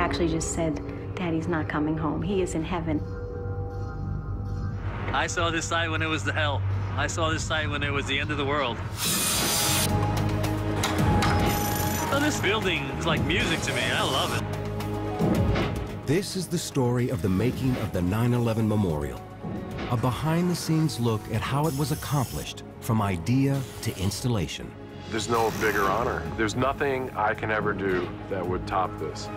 actually just said, Daddy's not coming home. He is in heaven. I saw this site when it was the hell. I saw this site when it was the end of the world. Oh, this building is like music to me. I love it. This is the story of the making of the 9-11 Memorial. A behind-the-scenes look at how it was accomplished from idea to installation. There's no bigger honor. There's nothing I can ever do that would top this.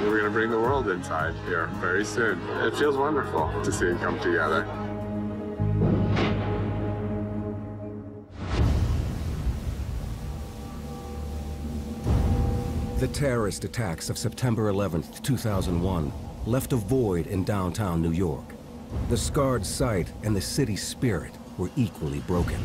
We're going to bring the world inside here very soon. It feels wonderful to see it come together. The terrorist attacks of September 11, 2001, left a void in downtown New York. The scarred site and the city's spirit were equally broken.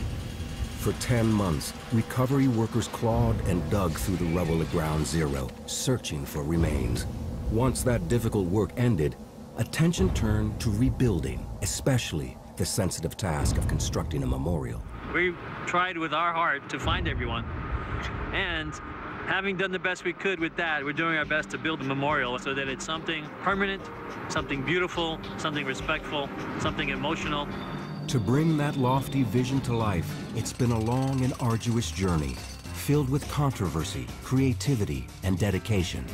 For 10 months, recovery workers clawed and dug through the rubble at Ground Zero, searching for remains. Once that difficult work ended, attention turned to rebuilding, especially the sensitive task of constructing a memorial. We tried with our heart to find everyone. And having done the best we could with that, we're doing our best to build a memorial so that it's something permanent, something beautiful, something respectful, something emotional. To bring that lofty vision to life, it's been a long and arduous journey, filled with controversy, creativity, and dedication.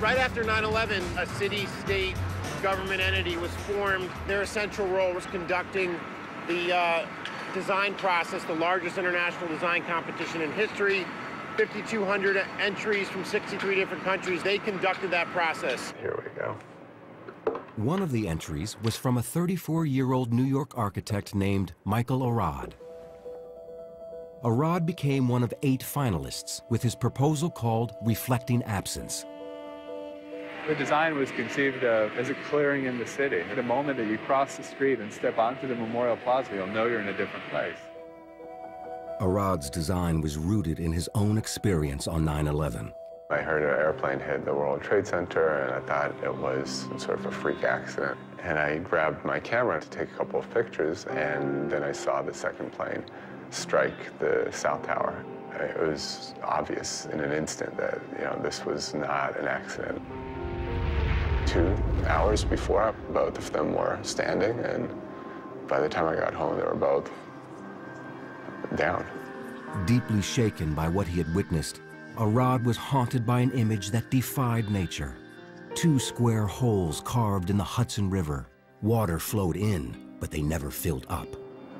Right after 9-11, a city-state government entity was formed. Their essential role was conducting the uh, design process, the largest international design competition in history. 5,200 entries from 63 different countries. They conducted that process. Here we go. One of the entries was from a 34-year-old New York architect named Michael Arad. Arad became one of eight finalists with his proposal called Reflecting Absence. The design was conceived of as a clearing in the city. At the moment that you cross the street and step onto the Memorial Plaza, you'll know you're in a different place. Arad's design was rooted in his own experience on 9-11. I heard an airplane hit the World Trade Center, and I thought it was sort of a freak accident. And I grabbed my camera to take a couple of pictures, and then I saw the second plane strike the South Tower. It was obvious in an instant that, you know, this was not an accident. Two hours before, both of them were standing, and by the time I got home, they were both down. Deeply shaken by what he had witnessed, Arad was haunted by an image that defied nature. Two square holes carved in the Hudson River. Water flowed in, but they never filled up.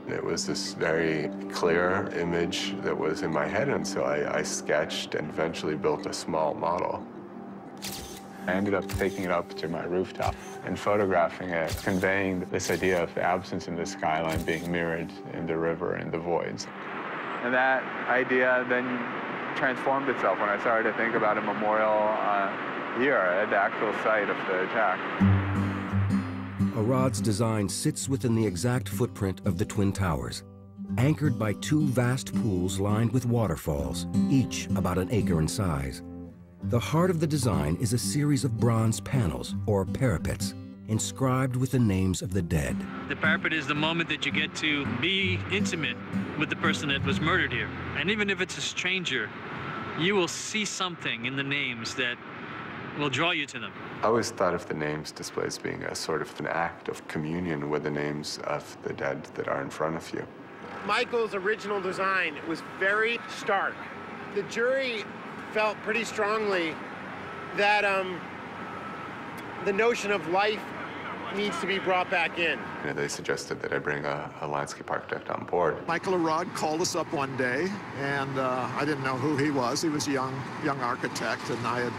It was this very clear image that was in my head, and so I, I sketched and eventually built a small model. I ended up taking it up to my rooftop and photographing it, conveying this idea of the absence in the skyline being mirrored in the river and the voids. And that idea then transformed itself when I started to think about a memorial uh, here at the actual site of the attack. Arad's design sits within the exact footprint of the Twin Towers, anchored by two vast pools lined with waterfalls, each about an acre in size. The heart of the design is a series of bronze panels, or parapets, inscribed with the names of the dead. The parapet is the moment that you get to be intimate with the person that was murdered here. And even if it's a stranger, you will see something in the names that will draw you to them. I always thought of the names displays being a sort of an act of communion with the names of the dead that are in front of you. Michael's original design was very stark. The jury felt pretty strongly that um, the notion of life needs to be brought back in. You know, they suggested that I bring a, a, landscape architect on board. Michael Arad called us up one day, and uh, I didn't know who he was. He was a young, young architect, and I had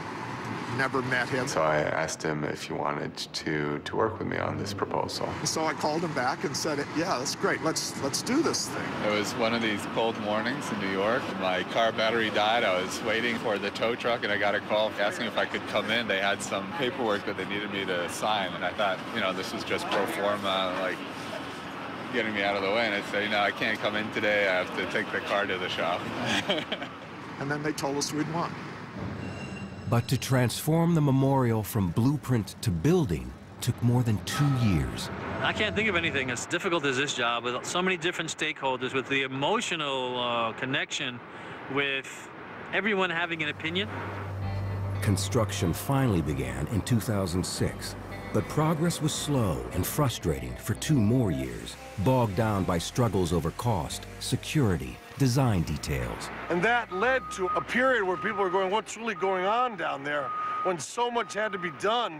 never met him. So I asked him if he wanted to, to work with me on this proposal. So I called him back and said, yeah, that's great. Let's, let's do this thing. It was one of these cold mornings in New York. My car battery died. I was waiting for the tow truck, and I got a call asking if I could come in. They had some paperwork that they needed me to sign, and I thought, you know, this was just pro forma, like getting me out of the way. And I said, you know, I can't come in today. I have to take the car to the shop. and then they told us we'd won. But to transform the memorial from blueprint to building took more than two years. I can't think of anything as difficult as this job with so many different stakeholders, with the emotional uh, connection, with everyone having an opinion. Construction finally began in 2006, but progress was slow and frustrating for two more years, bogged down by struggles over cost, security, design details. And that led to a period where people were going, what's really going on down there? When so much had to be done,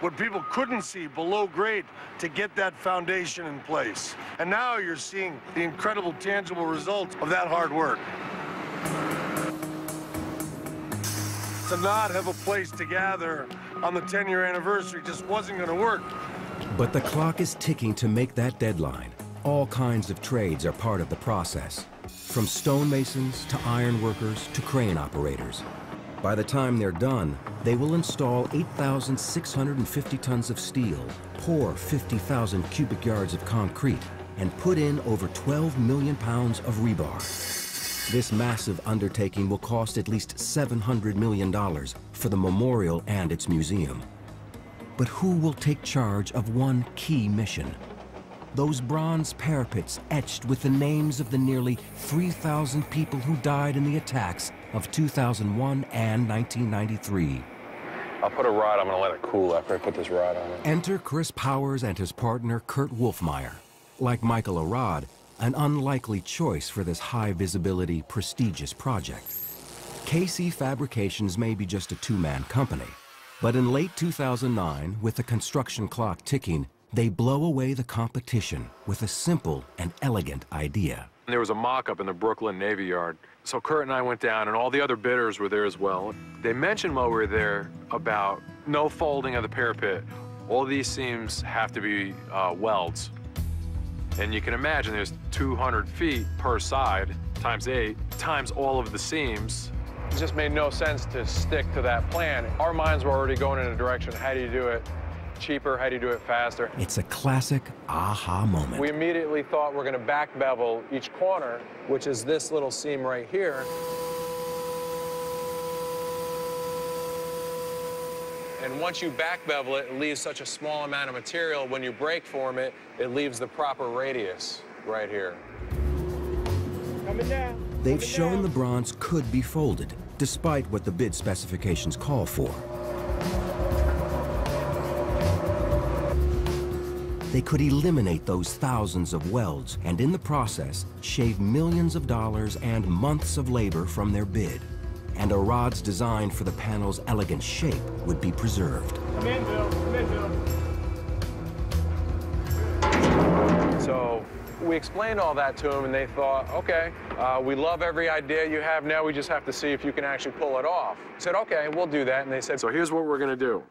what people couldn't see below grade to get that foundation in place. And now you're seeing the incredible tangible results of that hard work. To not have a place to gather on the 10-year anniversary just wasn't going to work. But the clock is ticking to make that deadline. All kinds of trades are part of the process, from stonemasons to iron workers to crane operators. By the time they're done, they will install 8,650 tons of steel, pour 50,000 cubic yards of concrete, and put in over 12 million pounds of rebar. This massive undertaking will cost at least $700 million for the memorial and its museum. But who will take charge of one key mission? Those bronze parapets etched with the names of the nearly 3,000 people who died in the attacks of 2001 and 1993. I'll put a rod, I'm gonna let it cool after I put this rod on it. Enter Chris Powers and his partner, Kurt Wolfmeyer. Like Michael Arad, an unlikely choice for this high-visibility, prestigious project. KC Fabrications may be just a two-man company, but in late 2009, with the construction clock ticking, they blow away the competition with a simple and elegant idea. There was a mock-up in the Brooklyn Navy Yard. So Kurt and I went down, and all the other bidders were there as well. They mentioned while we were there about no folding of the parapet. All these seams have to be uh, welds. And you can imagine there's 200 feet per side, times eight, times all of the seams. It just made no sense to stick to that plan. Our minds were already going in a direction, how do you do it cheaper, how do you do it faster? It's a classic aha moment. We immediately thought we're gonna back bevel each corner, which is this little seam right here. And once you back bevel it, it leaves such a small amount of material. When you break form it, it leaves the proper radius right here. Coming down. They've shown the bronze could be folded, despite what the bid specifications call for. They could eliminate those thousands of welds and in the process shave millions of dollars and months of labor from their bid. And Arad's design for the panel's elegant shape would be preserved. Come in, Bill. Come in, Bill. So we explained all that to them, and they thought, okay, uh, we love every idea you have now. We just have to see if you can actually pull it off. I said, okay, we'll do that. And they said, so here's what we're going to do.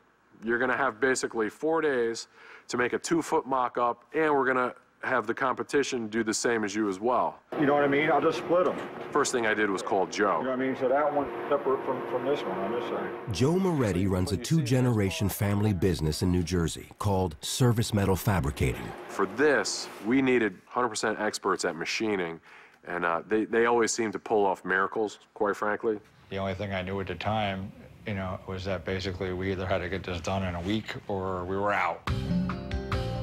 You're going to have basically four days to make a two-foot mock-up, and we're going to have the competition do the same as you as well. You know what I mean? I'll just split them. First thing I did was call Joe. You know what I mean? So that one separate from, from this one on this side. Joe Moretti runs a two-generation family business in New Jersey called Service Metal Fabricating. For this, we needed 100% experts at machining, and uh, they, they always seem to pull off miracles, quite frankly. The only thing I knew at the time, you know, was that basically we either had to get this done in a week or we were out.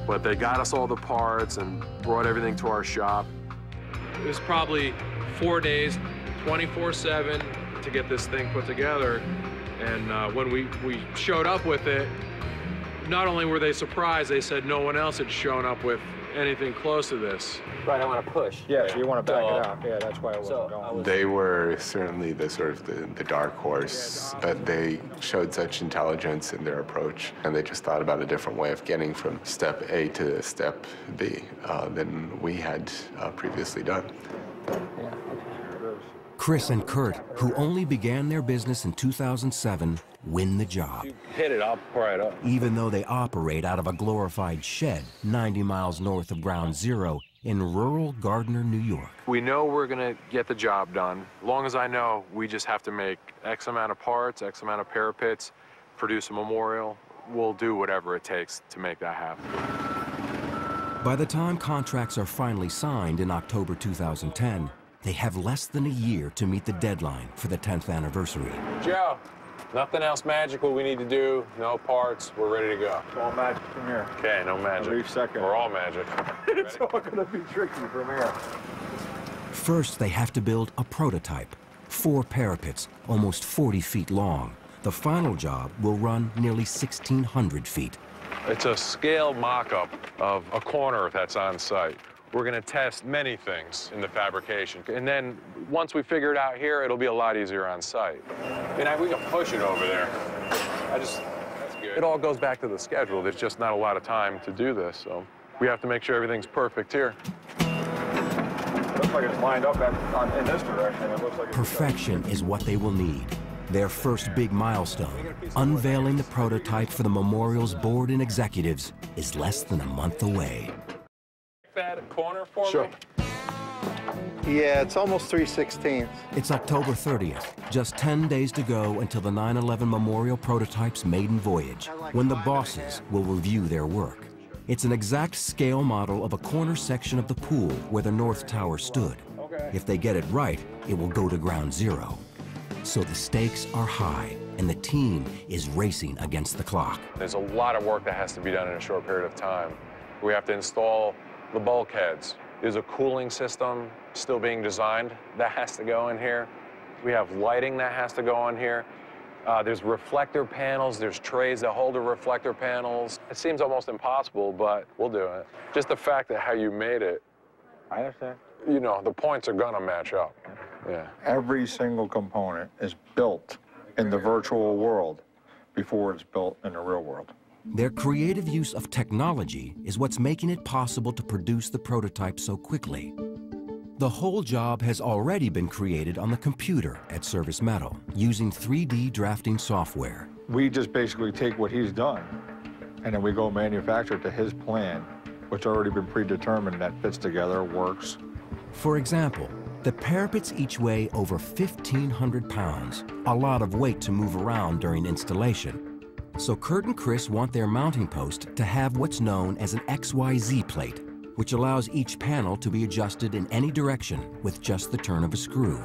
But they got us all the parts and brought everything to our shop. It was probably four days, 24-7 to get this thing put together. And uh, when we, we showed up with it, not only were they surprised, they said no one else had shown up with anything close to this. Right, I want to push. Yeah, so you want to back it out. Yeah, that's why I wasn't So, going. I was- They were certainly the sort of the, the dark horse, but they showed such intelligence in their approach, and they just thought about a different way of getting from step A to step B uh, than we had uh, previously done. Chris and Kurt, who only began their business in 2007, win the job. Hit it, I'll pry it up. even though they operate out of a glorified shed 90 miles north of Ground Zero in rural Gardiner, New York. We know we're gonna get the job done. As long as I know, we just have to make X amount of parts, X amount of parapets, produce a memorial. We'll do whatever it takes to make that happen. By the time contracts are finally signed in October 2010, they have less than a year to meet the deadline for the 10th anniversary. Joe, nothing else magical we need to do, no parts, we're ready to go. It's all magic from here. Okay, no magic. leave second. We're all magic. it's all going to be tricky from here. First, they have to build a prototype, four parapets, almost 40 feet long, The final job will run nearly 1,600 feet. It's a scale mock-up of a corner that's on site. We're going to test many things in the fabrication. And then once we figure it out here, it'll be a lot easier on site. And I, we can push it over there. I just, it all goes back to the schedule. There's just not a lot of time to do this, so we have to make sure everything's perfect here. Looks like it's lined up at, on, in this direction. It looks like it's Perfection is what they will need. Their first big milestone, unveiling the prototype for the memorial's board and executives, is less than a month away. That corner for Sure. me? Yeah, it's almost 3 16ths. It's October 30th, just 10 days to go until the 9-11 Memorial Prototype's maiden voyage, when the bosses will review their work. It's an exact scale model of a corner section of the pool where the North Tower stood. If they get it right, it will go to ground zero. So the stakes are high, and the team is racing against the clock. There's a lot of work that has to be done in a short period of time. We have to install the bulkheads. There's a cooling system still being designed that has to go in here. We have lighting that has to go in here. Uh, there's reflector panels, there's trays that hold the reflector panels. It seems almost impossible, but we'll do it. Just the fact that how you made it, I understand. you know, the points are gonna match up. Yeah. Every single component is built in the virtual world before it's built in the real world. Their creative use of technology is what's making it possible to produce the prototype so quickly. The whole job has already been created on the computer at Service Metal using 3D drafting software. We just basically take what he's done and then we go manufacture it to his plan, which already been predetermined that fits together, works. For example, the parapets each weigh over 1,500 pounds, a lot of weight to move around during installation. So Kurt and Chris want their mounting post to have what's known as an XYZ plate, which allows each panel to be adjusted in any direction with just the turn of a screw.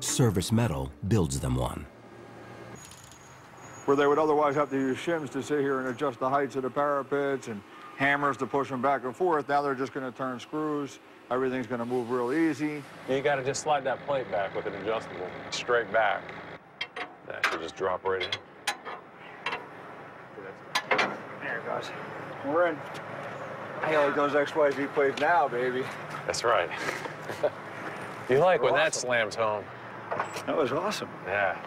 Service Metal builds them one. Where they would otherwise have to use shims to sit here and adjust the heights of the parapets and hammers to push them back and forth, now they're just gonna turn screws. Everything's gonna move real easy. You gotta just slide that plate back with an adjustable, straight back. That should just drop right in. There it goes. We're in. I like those XYZ plates now, baby. That's right. you like when that slams home. That was awesome. Yeah.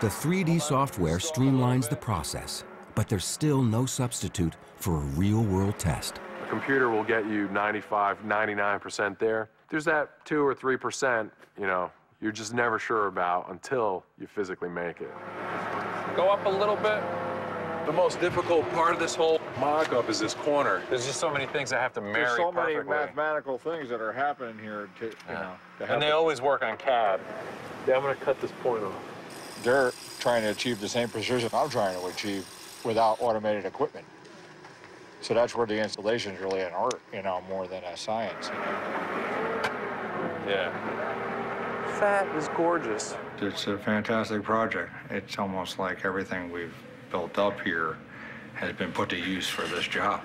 The 3D software streamlines the process, but there's still no substitute for a real-world test. A computer will get you 95, 99% there. There's that 2 or 3%, you know, you're just never sure about until you physically make it. Go up a little bit. The most difficult part of this whole mock-up is this corner. There's just so many things that have to marry There's so many mathematical things that are happening here to, you know. to have and they to- always work on CAD. Yeah, I'm gonna cut this point off. They're trying to achieve the same precision I'm trying to achieve without automated equipment. So that's where the installation is really an art, you know, more than a science. Yeah. That is gorgeous. It's a fantastic project. It's almost like everything we've built up here has been put to use for this job.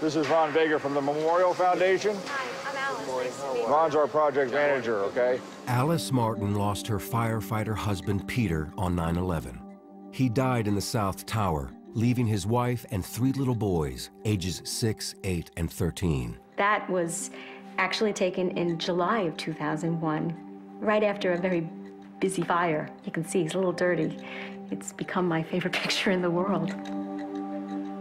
This is Ron Vega from the Memorial Foundation. Hi, I'm Alice. Ron's our project manager, okay? Alice Martin lost her firefighter husband Peter on 9-11. He died in the South Tower, leaving his wife and three little boys, ages 6, 8, and 13. That was actually taken in July of 2001, right after a very busy fire. You can see he's a little dirty. It's become my favorite picture in the world.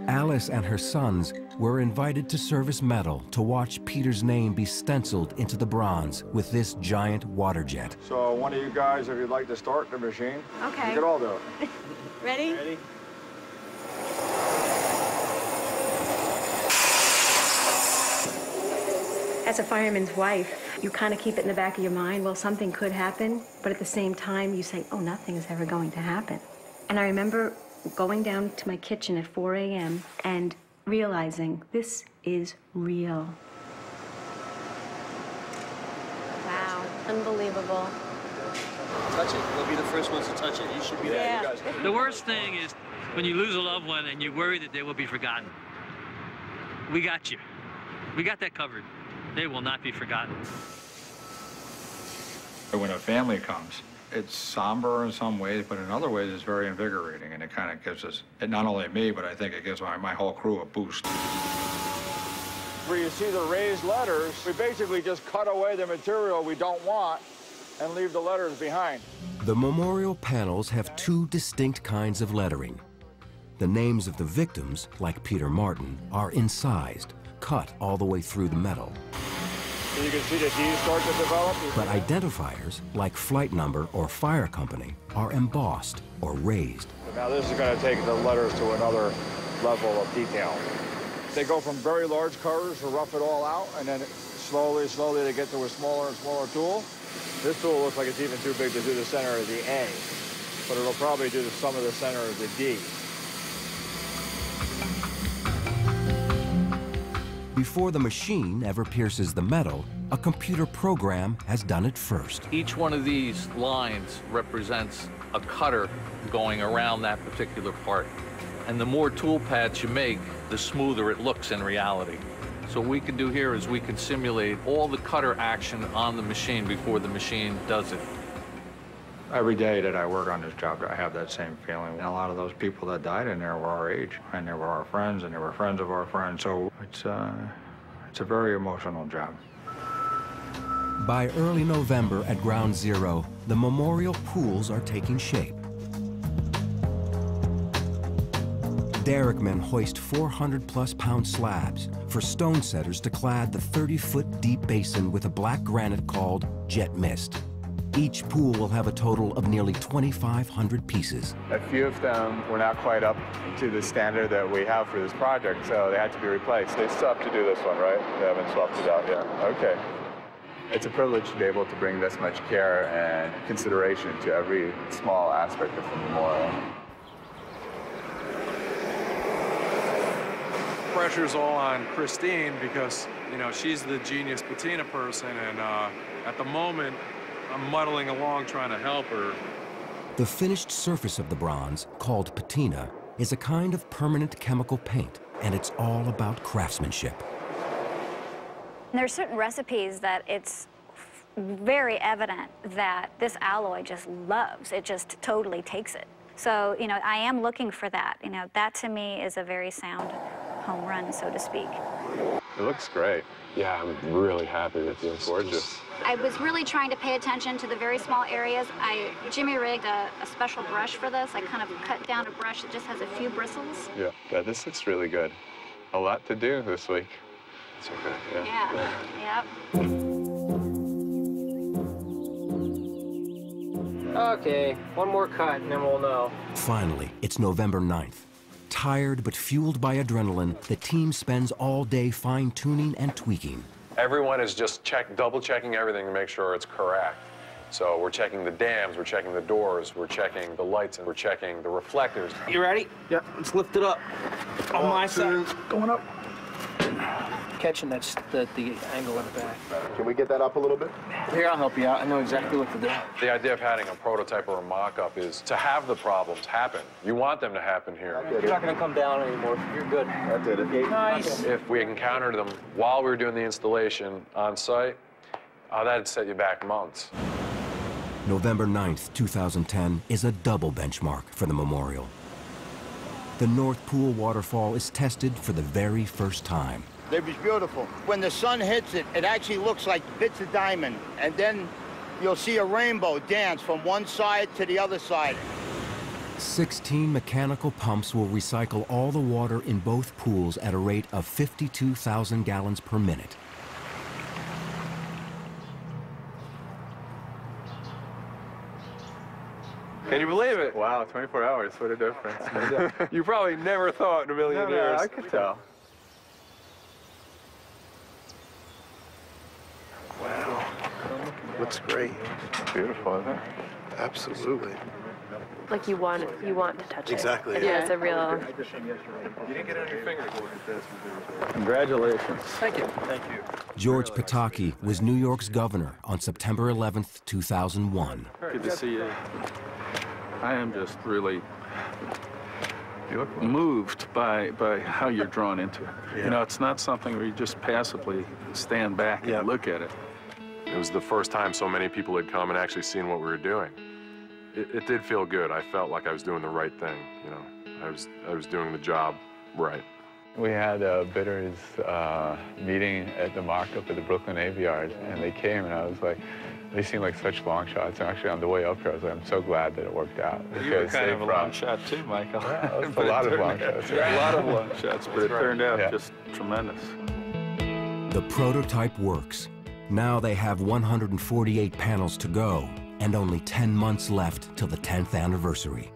Alice and her sons were invited to Service Metal to watch Peter's name be stenciled into the bronze with this giant water jet. So one of you guys, if you'd like to start the machine, Okay. you can all do it. Ready? Ready? As a fireman's wife, you kind of keep it in the back of your mind, well, something could happen, but at the same time, you say, oh, nothing is ever going to happen. And I remember going down to my kitchen at 4 a.m. and realizing this is real. Wow, unbelievable. Touch it. We'll be the first ones to touch it. You should be there. You guys. The worst thing is when you lose a loved one and you worry that they will be forgotten. We got you. We got that covered. They will not be forgotten. When a family comes, it's somber in some ways, but in other ways, it's very invigorating, and it kind of gives us, and not only me, but I think it gives my, my whole crew a boost. Where you see the raised letters, we basically just cut away the material we don't want and leave the letters behind. The memorial panels have two distinct kinds of lettering. The names of the victims, like Peter Martin, are incised, cut all the way through the metal. So you can see these start to develop. But identifiers, like flight number or fire company, are embossed or raised. Now this is going to take the letters to another level of detail. They go from very large cutters to rough it all out, and then slowly, slowly they get to a smaller and smaller tool. This tool looks like it's even too big to do the center of the A, but it'll probably do some of the center of the D. Before the machine ever pierces the metal, a computer program has done it first. Each one of these lines represents a cutter going around that particular part. And the more tool paths you make, the smoother it looks in reality. So what we can do here is we can simulate all the cutter action on the machine before the machine does it. Every day that I work on this job, I have that same feeling. And a lot of those people that died in there were our age, and they were our friends, and they were friends of our friends. So it's, uh, it's a very emotional job. By early November at Ground Zero, the memorial pools are taking shape. Derrickmen hoist 400 plus pound slabs for stone setters to clad the 30 foot deep basin with a black granite called jet mist. Each pool will have a total of nearly 2,500 pieces. A few of them were not quite up to the standard that we have for this project, so they had to be replaced. They still have to do this one, right? They haven't swapped it out yet. Okay. It's a privilege to be able to bring this much care and consideration to every small aspect of the memorial. pressure's all on Christine because, you know, she's the genius patina person, and uh, at the moment, I'm muddling along trying to help her. The finished surface of the bronze, called patina, is a kind of permanent chemical paint, and it's all about craftsmanship. There are certain recipes that it's very evident that this alloy just loves. It just totally takes it. So, you know, I am looking for that. You know, that to me is a very sound home run, so to speak. It looks great. Yeah, I'm really happy with this. Gorgeous. I was really trying to pay attention to the very small areas. I jimmy rigged a, a, special brush for this. I kind of cut down a brush that just has a few bristles. Yeah, yeah, this looks really good. A lot to do this week. It's okay. Yeah. Yeah. Yep. Okay, one more cut and then we'll know. Finally, it's November 9th. Tired but fueled by adrenaline, the team spends all day fine-tuning and tweaking. Everyone is just check, double checking everything to make sure it's correct. So we're checking the dams, we're checking the doors, we're checking the lights, and we're checking the reflectors. You ready? Yep, let's lift it up. On One, my side. Going up. Catching that, the, the angle in the back. Can we get that up a little bit? Here, I'll help you out. I know exactly what to do. The idea of having a prototype or a mock-up is to have the problems happen. You want them to happen here. You're not going to come down anymore. You're good. I did it. Nice. If we encountered them while we were doing the installation on site, uh, that'd set you back months. November 9th, 2010 is a double benchmark for the memorial. The North Pool waterfall is tested for the very first time. It was beautiful. When the sun hits it, it actually looks like bits of diamond. And then you'll see a rainbow dance from one side to the other side. 16 mechanical pumps will recycle all the water in both pools at a rate of 52,000 gallons per minute. Can you believe it? Wow, 24 hours, what a difference. you probably never thought in a million no, no, years. I could tell. Wow. Looks great. Beautiful, isn't it? Absolutely. Like you want, you want to touch Exactly, it. yeah. Yeah, it's a real. You didn't get it on your finger to look at this. Congratulations. Thank you. Thank you. George Pataki was New York's governor on September 11th, 2001. Good to see you. I am just really moved by by how you're drawn into it. Yeah. You know, it's not something where you just passively stand back and Yeah. look at it. It was the first time so many people had come and actually seen what we were doing. It, it did feel good. I felt like I was doing the right thing, you know. I was, I was doing the job right. We had a bidders uh, meeting at the mock-up at the Brooklyn Navy Yard, and they came, and I was like, they seemed like such long shots. And actually, on the way up here, I was like, I'm so glad that it worked out. You were kind they of a brought- long shot too, Michael. Yeah, a lot of long out- shots. A lot of long shots, but it right. turned out Yeah. just tremendous. The prototype works. Now they have 148 panels to go and only 10 months left till the 10th anniversary.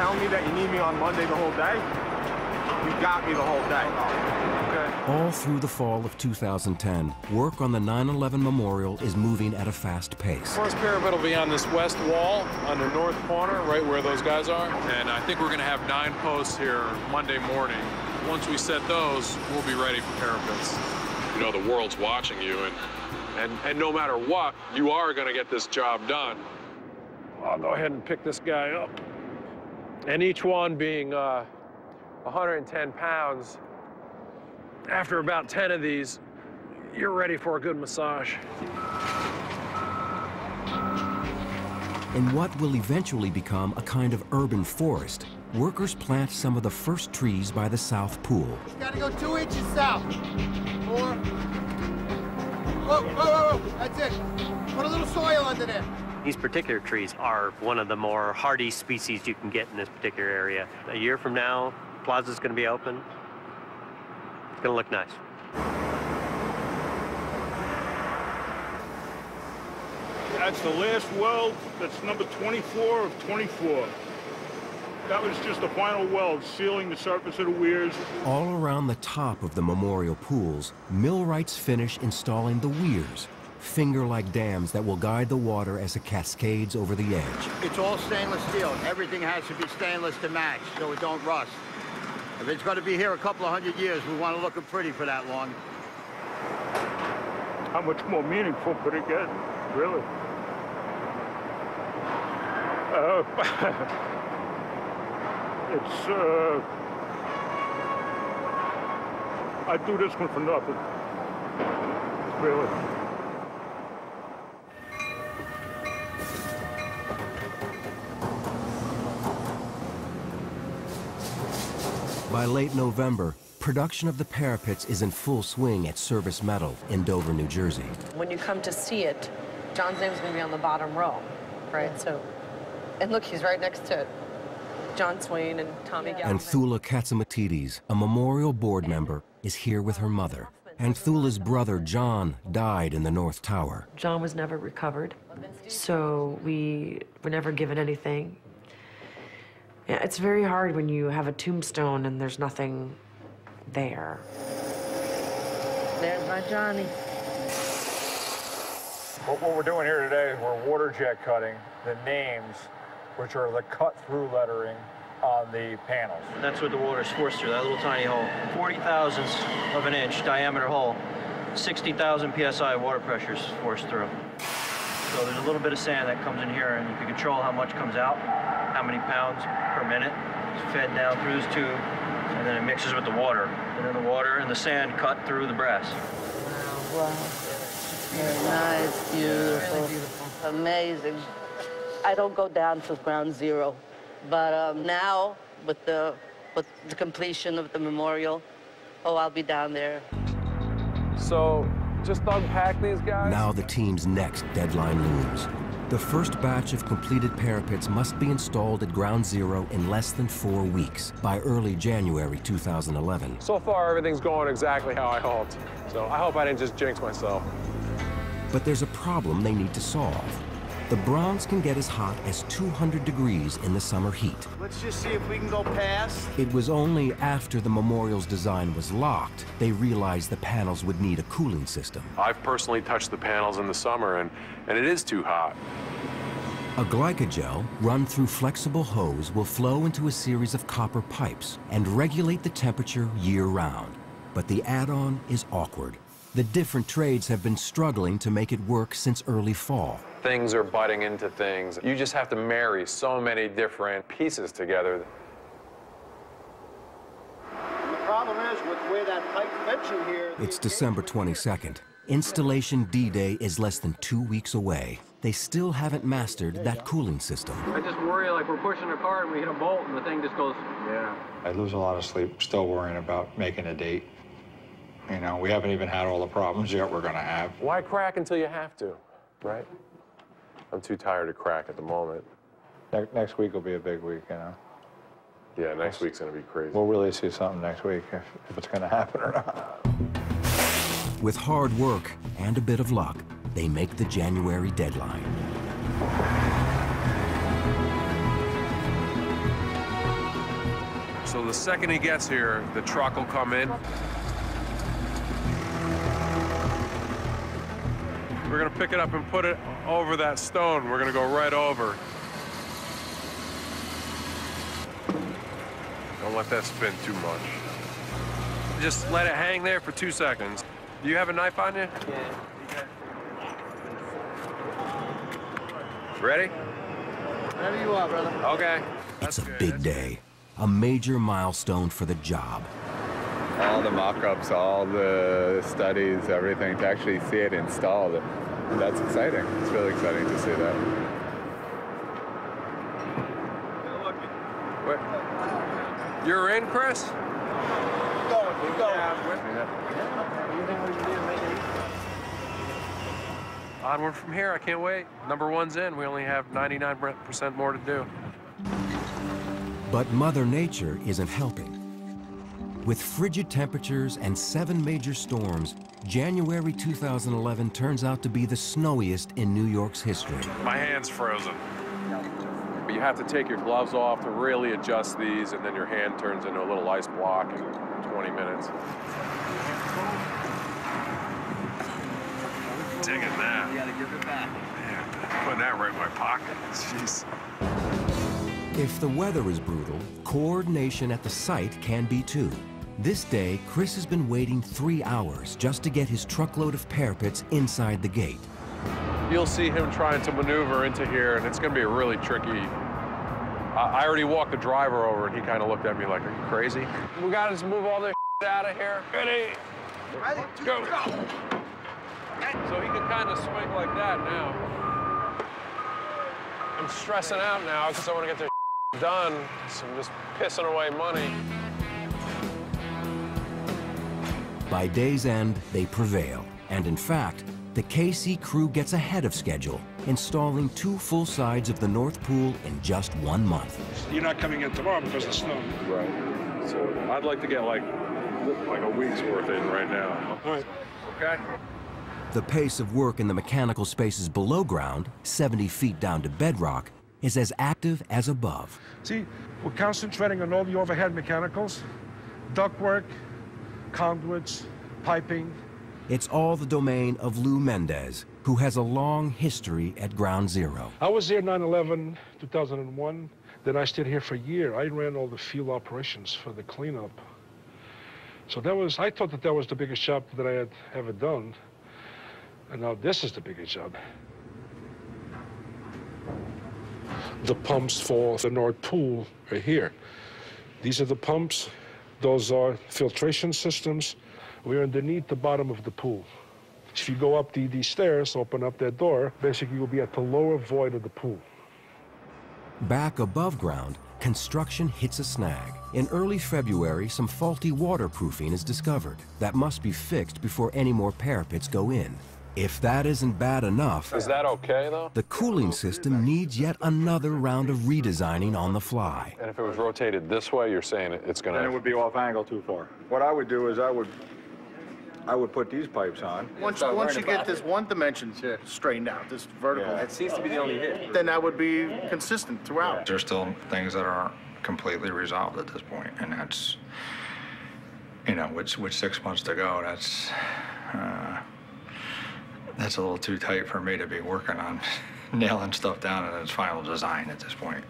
Tell me that you need me on Monday the whole day, you got me the whole day. Okay? All through the fall of 2010, work on the 9-11 memorial is moving at a fast pace. First pyramid will be on this west wall on the north corner, right where those guys are. And I think we're going to have nine posts here Monday morning. Once we set those, we'll be ready for parapets. You know, the world's watching you, and, and, and no matter what, you are going to get this job done. I'll go ahead and pick this guy up. And each one being uh, 110 pounds, after about 10 of these, you're ready for a good massage. In what will eventually become a kind of urban forest, workers plant some of the first trees by the South Pool. Gotta go two inches south. Four. Whoa, whoa, whoa, whoa. That's it. Put a little soil under there. These particular trees are one of the more hardy species you can get in this particular area. A year from now, Plaza's going to be open. It's going to look nice. That's the last weld. That's number 24 of 24. That was just the final weld, sealing the surface of the weirs. All around the top of the memorial pools, millwrights finish installing the weirs, finger-like dams that will guide the water as it cascades over the edge. It's all stainless steel. Everything has to be stainless to match so it don't rust. If it's going to be here a couple of hundred years, we want to look pretty for that long. How much more meaningful could it get, really? Uh, it's, uh, I'd do this one for nothing. Really. By late November, production of the parapets is in full swing at Service Metal in Dover, New Jersey. When you come to see it, John's name's gonna be on the bottom row, right? So, and look, he's right next to it. John Swain and Tommy Galvin. And Thula Katsimatides, a memorial board member, is here with her mother. And Thula's brother, John, died in the North Tower. John was never recovered, so we were never given anything. Yeah, it's very hard when you have a tombstone and there's nothing there. There's my Johnny. What, what we're doing here today is we're water jet cutting the names, which are the cut-through lettering on the panels. That's what the water's forced through, that little tiny hole. 40 thousandths of an inch diameter hole. 60,000 psi water pressure is forced through. So there's a little bit of sand that comes in here, and you can control how much comes out, how many pounds per minute. It's fed down through this tube, and then it mixes with the water. And then the water and the sand cut through the brass. Wow. Very nice, beautiful, amazing. I don't go down to ground zero, but um, now with the with the completion of the memorial, oh, I'll be down there. So just unpack these guys? Now the team's next deadline looms. The first batch of completed parapets must be installed at Ground Zero in less than four weeks, by early January 2011. So far, everything's going exactly how I hoped. So I hope I didn't just jinx myself. But there's a problem they need to solve. The bronze can get as hot as 200 degrees in the summer heat. Let's just see if we can go past. It was only after the memorial's design was locked they realized the panels would need a cooling system. I've personally touched the panels in the summer, and, and it is too hot. A glycogel run through flexible hose will flow into a series of copper pipes and regulate the temperature year-round. But the add-on is awkward. The different trades have been struggling to make it work since early fall. Things are butting into things. You just have to marry so many different pieces together. The problem is with the way that pipe fits in here. It's December 22nd. Installation D-Day is less than two weeks away. They still haven't mastered that cooling system. I just worry like we're pushing a car and we hit a bolt and the thing just goes. Yeah. I lose a lot of sleep still worrying about making a date. You know, we haven't even had all the problems yet we're going to have. Why crack until you have to, right? I'm too tired to crack at the moment. Ne next week will be a big week, you know. Yeah, next week's gonna be crazy. We'll really see something next week if, if it's going to happen or not. With hard work and a bit of luck, they make the January deadline. So the second he gets here, the truck will come in. We're gonna pick it up and put it over that stone. We're gonna go right over. Don't let that spin too much. Just let it hang there for two seconds. Do you have a knife on you? Yeah. Ready? Whatever you want, brother. Okay. It's a big day, a major milestone for the job. All the mock-ups, all the studies, everything, to actually see it installed. That's exciting. It's really exciting to see that. Wait. You're in, Chris? Keep going, keep going. Onward from here, I can't wait. Number one's in. We only have 99% more to do. But Mother Nature isn't helping. With frigid temperatures and seven major storms, January 2011 turns out to be the snowiest in New York's history. My hand's frozen. But you have to take your gloves off to really adjust these, and then your hand turns into a little ice block in 20 minutes. Digging that. You gotta give it back. Man, putting that right in my pocket. Jeez. If the weather is brutal, coordination at the site can be too. This day, Chris has been waiting three hours just to get his truckload of parapets inside the gate. You'll see him trying to maneuver into here, and it's going to be really tricky. I I already walked the driver over, and he kind of looked at me like, are you crazy? We got to just move all this out of here. Ready? Ready? Go. So he can kind of swing like that now. I'm stressing out now because I want to get this done. So I'm just pissing away money. By day's end, they prevail. And in fact, the KC crew gets ahead of schedule, installing two full sides of the North Pool in just one month. You're not coming in tomorrow because of the snow. Right. So I'd like to get like like a week's worth in right now. All right. Okay. The pace of work in the mechanical spaces below ground, 70 feet down to bedrock, is as active as above. See, we're concentrating on all the overhead mechanicals, ductwork, conduits, piping. It's all the domain of Lou Mendez, who has a long history at Ground Zero. I was there 9/11, 2001. Then I stayed here for a year. I ran all the field operations for the cleanup. So that was, I thought that that was the biggest job that I had ever done. And now this is the biggest job. The pumps for the North Pool are here. These are the pumps. Those are filtration systems. We're underneath the bottom of the pool. If you go up the, these stairs, open up that door, basically you'll be at the lower void of the pool. Back above ground, construction hits a snag. In early February, some faulty waterproofing is discovered that must be fixed before any more parapets go in. If that isn't bad enough, Is that okay, though? the cooling system needs yet another round of redesigning on the fly. And if it was rotated this way, you're saying it- it's Then it gonna... would be off angle too far. What I would do is I would, I would put these pipes on. Once, once you get this one dimension straightened out, this vertical. Yeah. That seems to be the only hit. Then that would be consistent throughout. There's still things that aren't completely resolved at this point, and that's, you know, with, with six months to go, that's, uh, that's a little too tight for me to be working on nailing stuff down in its final design at this point.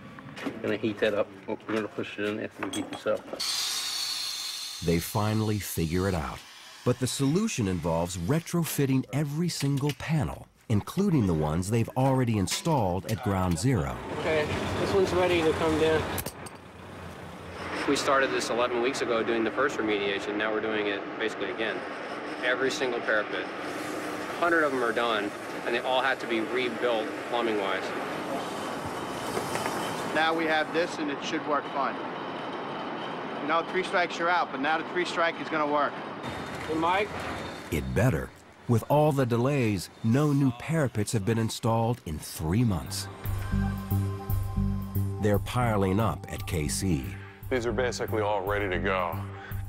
Gonna heat that up. We're gonna push it in after we heat this up. They finally figure it out. But the solution involves retrofitting every single panel, including the ones they've already installed at Ground Zero. Okay, this one's ready to come down. We started this 11 weeks ago doing the first remediation. Now we're doing it basically again. Every single parapet. 100 of them are done, and they all have to be rebuilt plumbing-wise. Now we have this and it should work fine. You know, three strikes you're out, but now the three strike is gonna work. Hey, Mike? It better. With all the delays, no new parapets have been installed in three months. They're piling up at KC. These are basically all ready to go.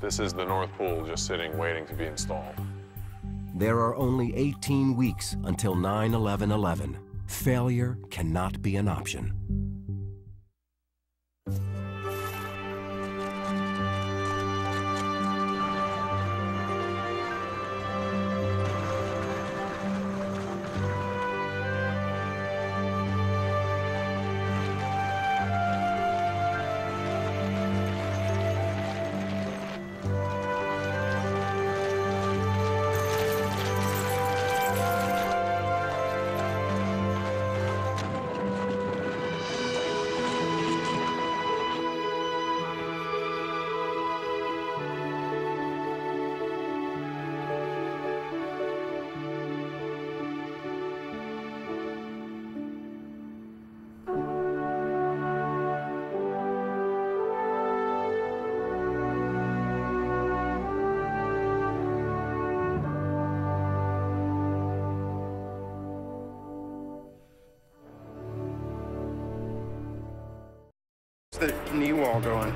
This is the North Pool just sitting, waiting to be installed. There are only 18 weeks until 9-11-11. Failure cannot be an option. The knee wall going?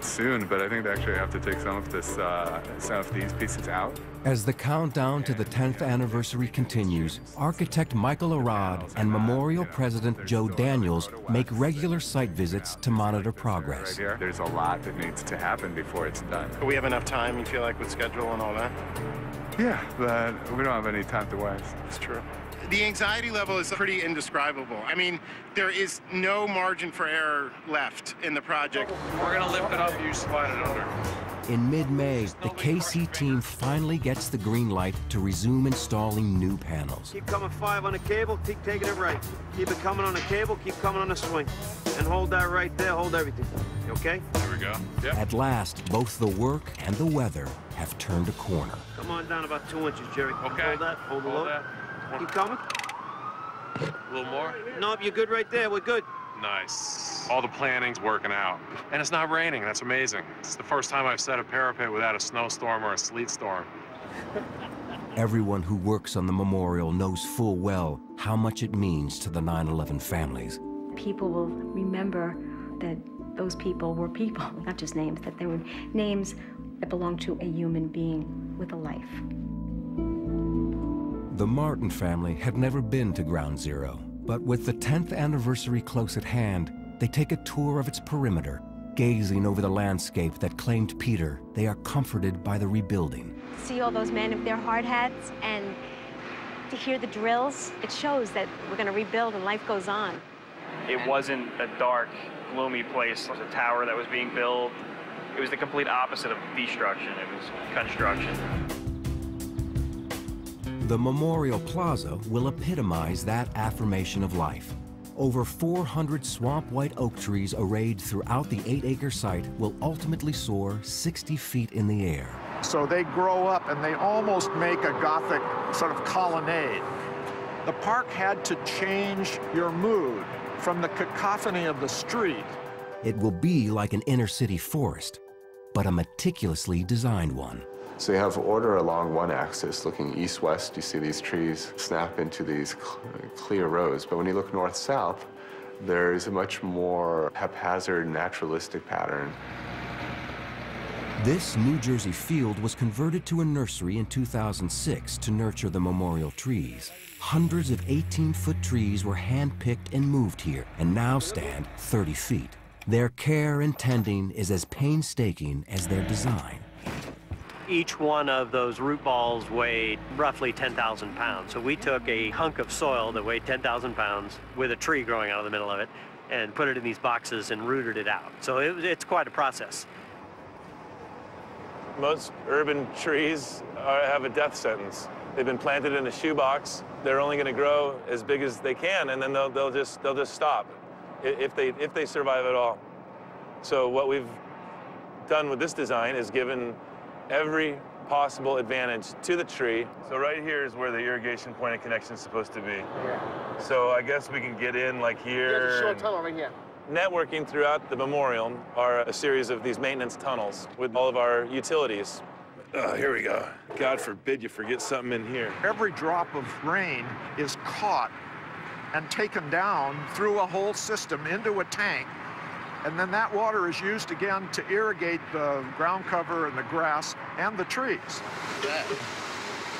Soon, but I think they actually have to take some of this, uh, some of these pieces out. As the countdown to the 10th anniversary continues, architect Michael Arad and Memorial President Joe Daniels make regular site visits to monitor progress. here. There's a lot that needs to happen before it's done. Do we have enough time, you feel like, with schedule and all that? Yeah, but we don't have any time to waste. It's true. The anxiety level is pretty indescribable. I mean, there is no margin for error left in the project. We're gonna lift it up, you slide it under. In mid-May, the KC team finally gets the green light to resume installing new panels. Keep coming five on the cable, keep taking it right. Keep it coming on the cable, keep coming on the swing. And hold that right there, hold everything. You okay? There we go. Yep. At last, both the work and the weather have turned a corner. Come on down about two inches, Jerry. Okay. Hold that, hold, the Hold load. that. Keep coming. A little more. Nope, you're good right there, we're good. Nice. All the planning's working out. And it's not raining, that's amazing. It's the first time I've set a parapet without a snowstorm or a sleet storm. Everyone who works on the memorial knows full well how much it means to the 9-11 families. people will remember that those people were people, not just names, that they were names that belonged to a human being with a life. The Martin family had never been to Ground Zero, but with the 10th anniversary close at hand, they take a tour of its perimeter. Gazing over the landscape that claimed Peter, they are comforted by the rebuilding. see all those men with their hard hats and to hear the drills, it shows that we're going to rebuild and life goes on. It wasn't a dark, gloomy place. It was a tower that was being built. It was the complete opposite of destruction. It was construction. The Memorial Plaza will epitomize that affirmation of life. Over 400 swamp white oak trees arrayed throughout the eight acre site will ultimately soar 60 feet in the air. So they grow up and they almost make a Gothic sort of colonnade. The park had to change your mood from the cacophony of the street It will be like an inner city forest, but a meticulously designed one. So you have order along one axis, looking east-west, you see these trees snap into these cl clear rows. But when you look north-south, there's a much more haphazard, naturalistic pattern. This New Jersey field was converted to a nursery in 2006 to nurture the memorial trees. Hundreds of 18-foot trees were hand-picked and moved here and now stand 30 feet. Their care and tending is as painstaking as their design. Each one of those root balls weighed roughly 10,000 pounds. So we took a hunk of soil that weighed 10,000 pounds with a tree growing out of the middle of it and put it in these boxes and rooted it out. So it, it's quite a process. Most urban trees are, have a death sentence. They've been planted in a shoebox. They're only going to grow as big as they can, and then they'll, they'll just they'll just stop if they if they survive at all. So what we've done with this design is given every possible advantage to the tree. So right here is where the irrigation point of connection is supposed to be. Yeah. So I guess we can get in like here. There's a short tunnel right here. Networking throughout the memorial are a series of these maintenance tunnels with all of our utilities. Oh, here we go. God forbid you forget something in here. Every drop of rain is caught and taken down through a whole system into a tank. And then that water is used again to irrigate the ground cover and the grass and the trees.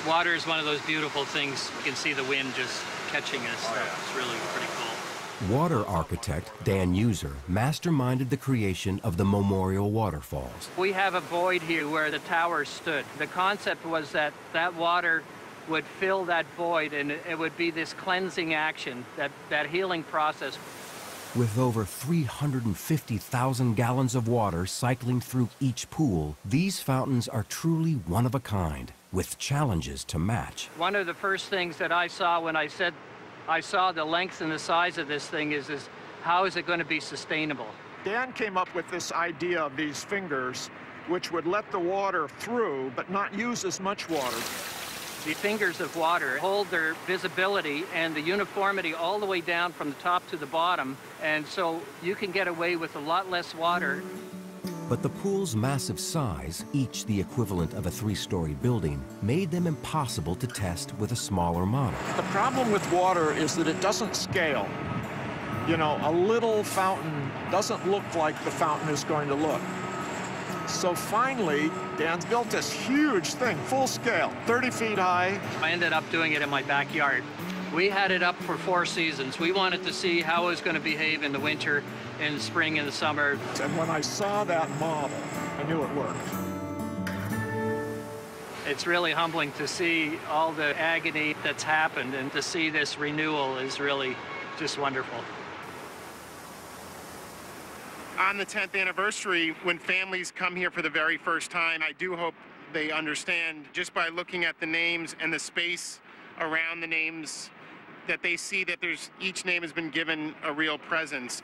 Water is one of those beautiful things. You can see the wind just catching us. Oh, yeah. It's really pretty cool. Water architect Dan Euser masterminded the creation of the Memorial Waterfalls. We have a void here where the tower stood. The concept was that that water would fill that void and it would be this cleansing action, that, that healing process. With over 350,000 gallons of water cycling through each pool, these fountains are truly one of a kind, with challenges to match. One of the first things that I saw when I said I saw the length and the size of this thing is, is how is it going to be sustainable? Dan came up with this idea of these fingers, which would let the water through, but not use as much water. The fingers of water hold their visibility and the uniformity all the way down from the top to the bottom, and so you can get away with a lot less water. But the pool's massive size, each the equivalent of a three-story building, made them impossible to test with a smaller model. The problem with water is that it doesn't scale. You know, a little fountain doesn't look like the fountain is going to look. So finally, Dan's built this huge thing, full scale, 30 feet high. I ended up doing it in my backyard. We had it up for four seasons. We wanted to see how it was going to behave in the winter, in the spring, in the summer. And when I saw that model, I knew it worked. It's really humbling to see all the agony that's happened, and to see this renewal is really just wonderful on the 10th anniversary, when families come here for the very first time, I do hope they understand just by looking at the names and the space around the names that they see that there's each name has been given a real presence.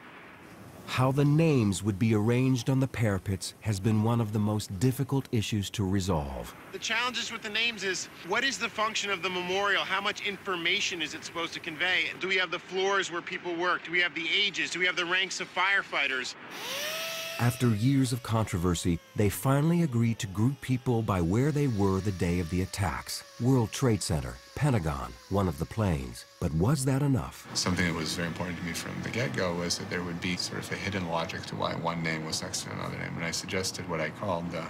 How the names would be arranged on the parapets has been one of the most difficult issues to resolve. The challenges with the names is, what is the function of the memorial? How much information is it supposed to convey? Do we have the floors where people work? Do we have the ages? Do we have the ranks of firefighters? After years of controversy, they finally agreed to group people by where they were the day of the attacks. World Trade Center, Pentagon, one of the planes. But was that enough? Something that was very important to me from the get-go was that there would be sort of a hidden logic to why one name was next to another name. And I suggested what I called the,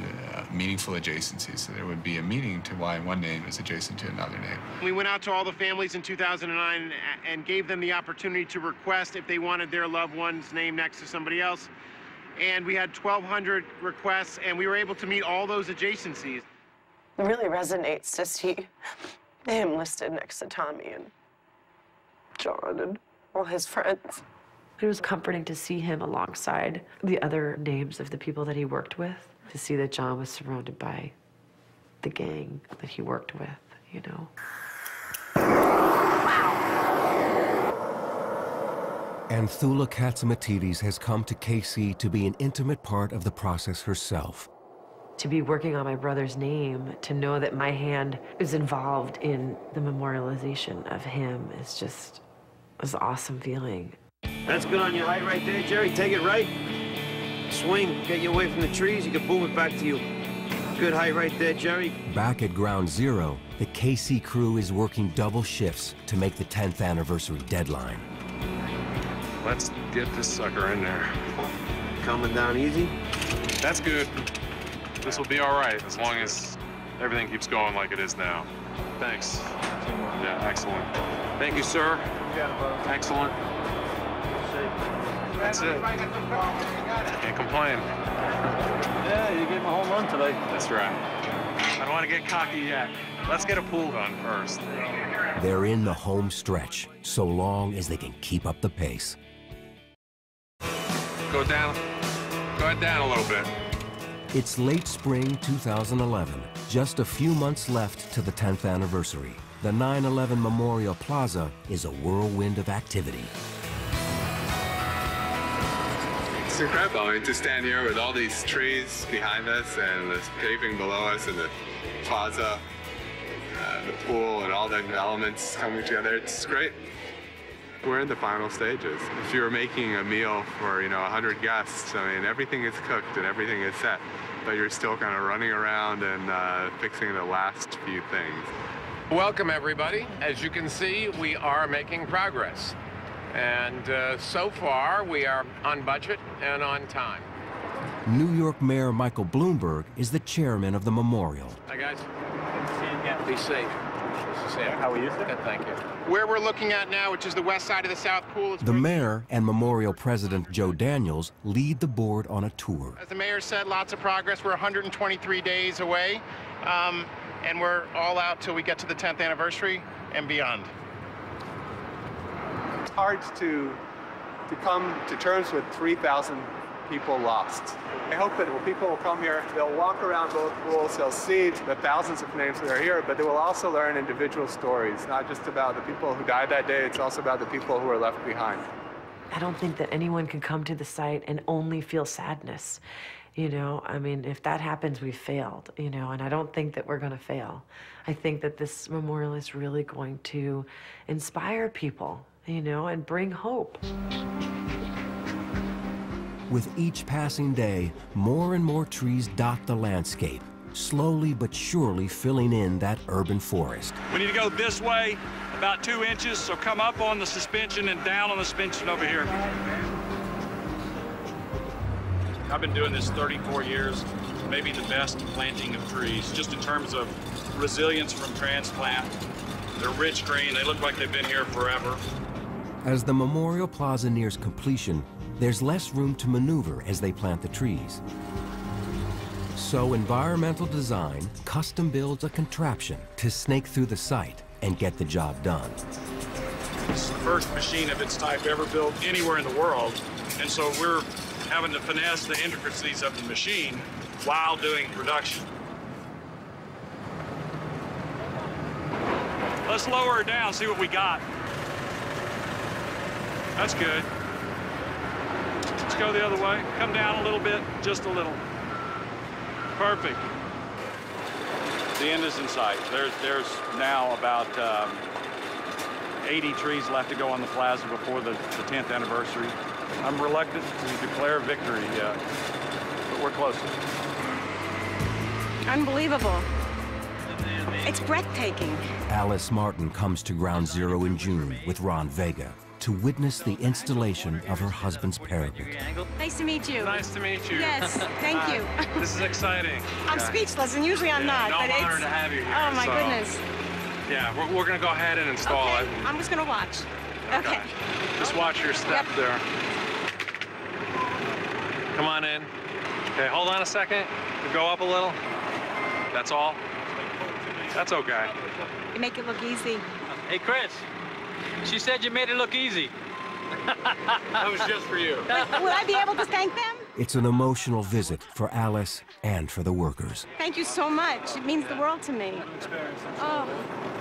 the uh, meaningful adjacency. So there would be a meaning to why one name is adjacent to another name. We went out to all the families in 2009 and gave them the opportunity to request if they wanted their loved one's name next to somebody else and we had 1,200 requests, and we were able to meet all those adjacencies. It really resonates to see him listed next to Tommy and John and all his friends. It was comforting to see him alongside the other names of the people that he worked with, to see that John was surrounded by the gang that he worked with, you know. Anthula Katsimatides has come to KC to be an intimate part of the process herself. To be working on my brother's name, to know that my hand is involved in the memorialization of him is just, was an awesome feeling. That's good on your height right there, Jerry. Take it right. Swing, get you away from the trees. You can boom it back to you. Good height right there, Jerry. Back at ground zero, the KC crew is working double shifts to make the 10th anniversary deadline. Let's get this sucker in there. Coming down easy? That's good. This will be all right as long as everything keeps going like it is now. Thanks. Yeah, excellent. Thank you, sir. Excellent. That's it. Can't complain. Yeah, you gave him a home run today. That's right. I don't want to get cocky yet. Let's get a pool gun first. They're in the home stretch, so long as they can keep up the pace. Go down. Go down a little bit. It's late spring 2011, just a few months left to the 10th anniversary. The 9-11 Memorial Plaza is a whirlwind of activity. It's incredible I mean, to stand here with all these trees behind us and this paving below us and the plaza, uh, the pool and all the elements coming together. It's great. We're in the final stages. If you were making a meal for, you know, 100 guests, I mean, everything is cooked and everything is set, but you're still kind of running around and uh, fixing the last few things. Welcome, everybody. As you can see, we are making progress. And uh, so far, we are on budget and on time. New York Mayor Michael Bloomberg is the chairman of the memorial. Hi, guys. See you again. Be safe. This How are you, sir? Good, thank you. Where we're looking at now, which is the west side of the South Pool, is The mayor and memorial president Joe Daniels lead the board on a tour. As the mayor said, lots of progress. We're 123 days away, um, and we're all out till we get to the 10th anniversary and beyond. It's hard to, to come to terms with 3,000 people lost. I hope that when people will come here, they'll walk around both pools, they'll see the thousands of names that are here, but they will also learn individual stories, not just about the people who died that day, it's also about the people who are left behind. I don't think that anyone can come to the site and only feel sadness. You know, I mean, if that happens, we've failed, you know, and I don't think that we're going to fail. I think that this memorial is really going to inspire people, you know, and bring hope. With each passing day, more and more trees dot the landscape, slowly but surely filling in that urban forest. We need to go this way about two inches, so come up on the suspension and down on the suspension over here. I've been doing this 34 years, maybe the best planting of trees, just in terms of resilience from transplant. They're rich green, they look like they've been here forever. As the Memorial Plaza nears completion, there's less room to maneuver as they plant the trees. So environmental design custom builds a contraption to snake through the site and get the job done. This is the first machine of its type ever built anywhere in the world, and so we're having to finesse the intricacies of the machine while doing production. Let's lower it down, see what we got. That's good. Let's go the other way. Come down a little bit, just a little. Perfect. The end is in sight. There's, there's now about um, 80 trees left to go on the plaza before the, the 10th anniversary. I'm reluctant to declare victory yet, but we're close. Unbelievable. It's breathtaking. Alice Martin comes to Ground Zero in June with Ron Vega to witness the installation of her husband's parapet. Nice to meet you. Nice to meet you. Yes, thank Hi. you. This is exciting. I'm Yeah. speechless, and usually I'm Yeah, not. no, but I'm it's, honored to have you here, Oh my so- goodness. Yeah, we're, we're gonna go ahead and install okay, it. I'm just gonna watch. Okay. Just watch your step there. Come on in. Okay, hold on a second. Go up a little. That's all. That's okay. You make it look easy. Hey, Chris. She said you made it look easy. that was just for you. Will I be able to thank them? It's an emotional visit for Alice and for the workers. Thank you so much. It means the world to me. Oh,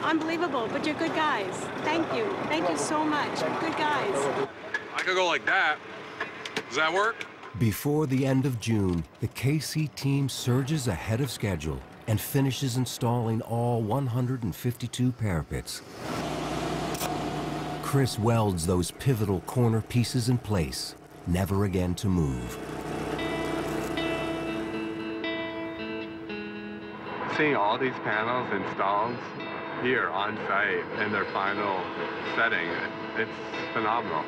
unbelievable. But you're good guys. Thank you. Thank you so much. You're good guys. I could go like that. Does that work? Before the end of June, the KC team surges ahead of schedule and finishes installing all 152 parapets. Chris welds those pivotal corner pieces in place, never again to move. Seeing all these panels installed here on site in their final setting, it's phenomenal.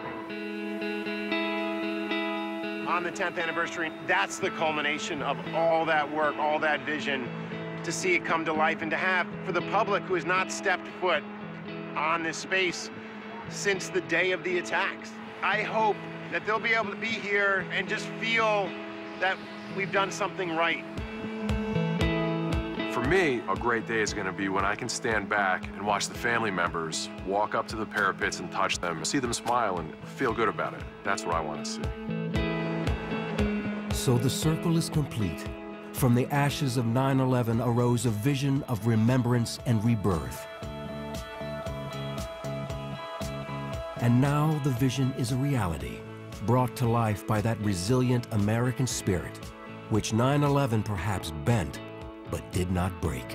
On the 10th anniversary, that's the culmination of all that work, all that vision, to see it come to life and to have, for the public who has not stepped foot on this space since the day of the attacks. I hope that they'll be able to be here and just feel that we've done something right. For me, a great day is going to be when I can stand back and watch the family members walk up to the parapets and touch them, see them smile and feel good about it. That's what I want to see. So the circle is complete. From the ashes of 9-11 arose a vision of remembrance and rebirth. And now the vision is a reality, brought to life by that resilient American spirit, which 9-11 perhaps bent, but did not break.